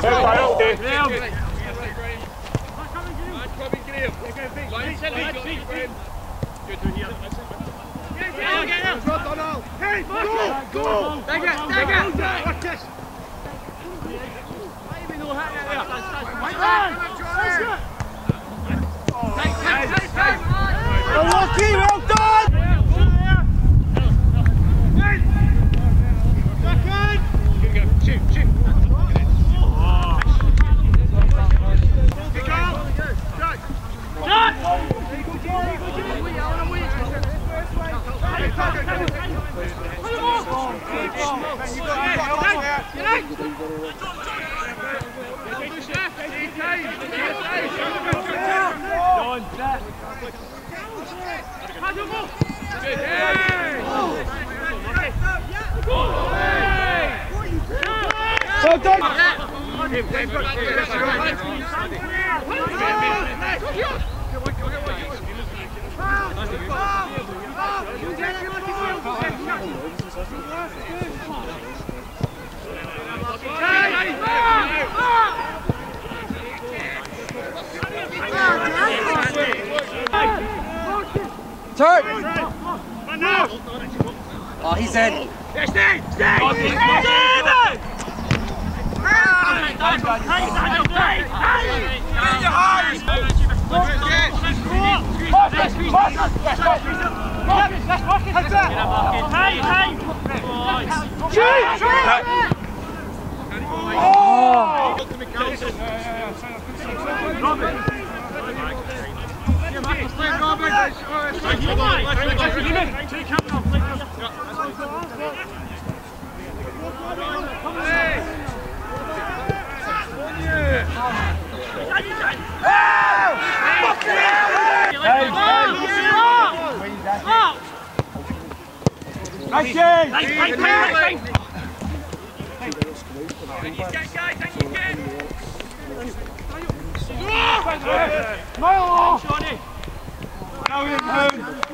Preparou o dedo. here. Yeah, go big. Line, big, big, big. Hey, go, go. Take Turn! Oh, he's in. Stay, stay, stay! Oh, he's in! Robin! Robin! Take him off, Mile off! Now in home!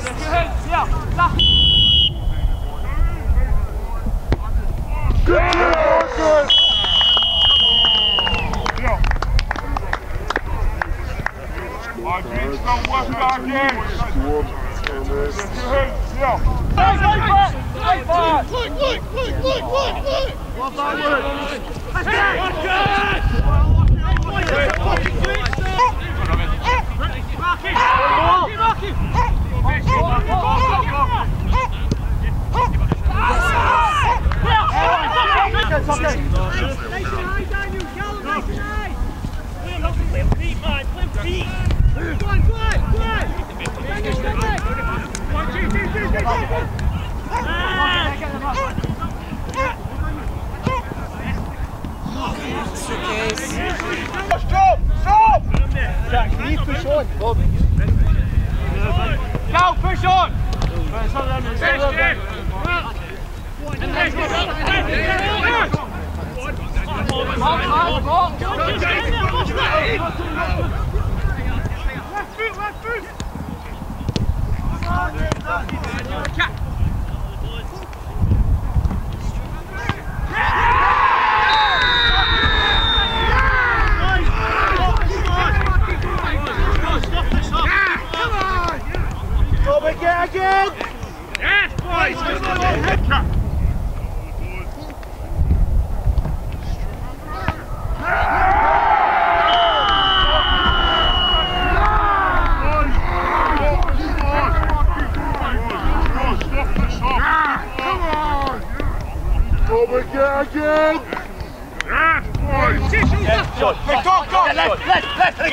Look, look, look, look, look! Well, forward! Hey, pocket. Flip feet, mate. Flip feet. Go on, go on, go on. One, two, two, two, two, two. Suitcase. Stop! Stop! Jack, can you push on? Bob. Go, push on! Right, stop them, stop them. Left foot, left foot!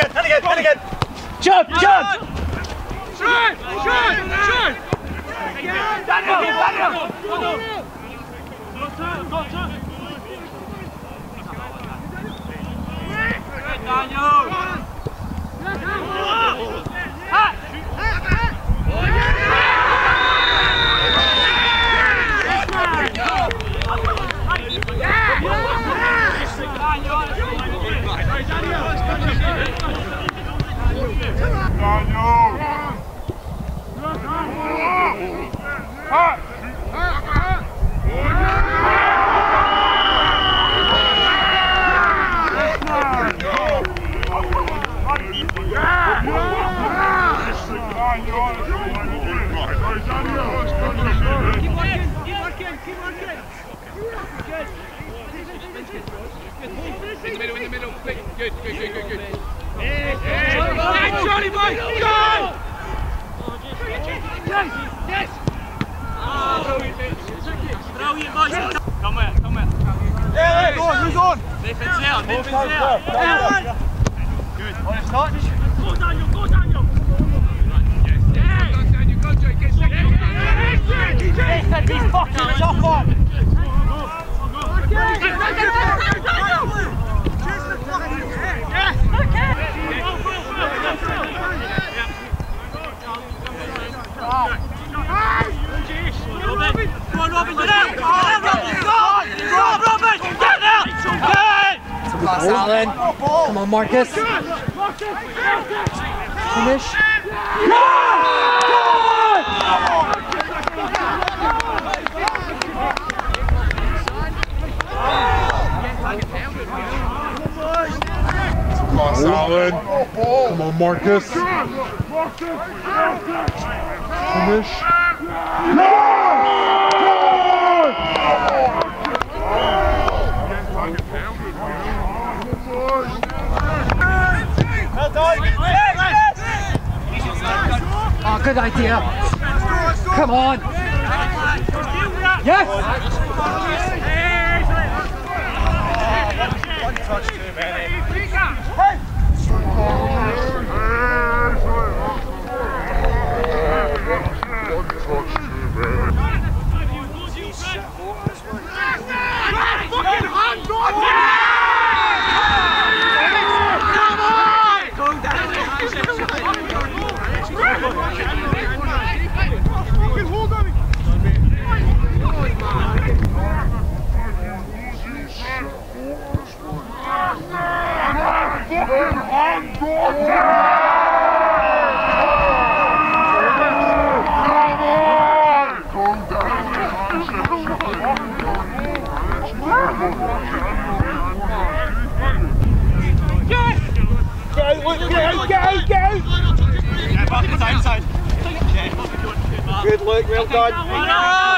Again, and again, and again! Jump, jump! Shoot, shoot, shoot! Daniel, Daniel! Daniel! Daniel! Johnny boy, go! Brilliant, boys. Come here, come here. Yeah, who's on, who's on? Nathan's there, Nathan's there. Good. On his touch. Go Daniel, go Daniel. Nathan, he's fucking his off on. Robin! Go on, Robin! Get out! Get out, Robin! Go on! Go on, Robin! Get out! Get! Pass Alan. Come on, Marcus. Finish. Pass Alan. Come on, Marcus. Finish. Well done! Oh, good idea. Come on. Yes. Good look, well done.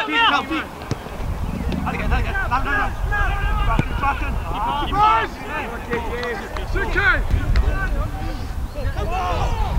Keep it up, keep. Had to get, had to get. No, no, no. Back in, back in. Keep on.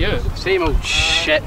You, same old shit.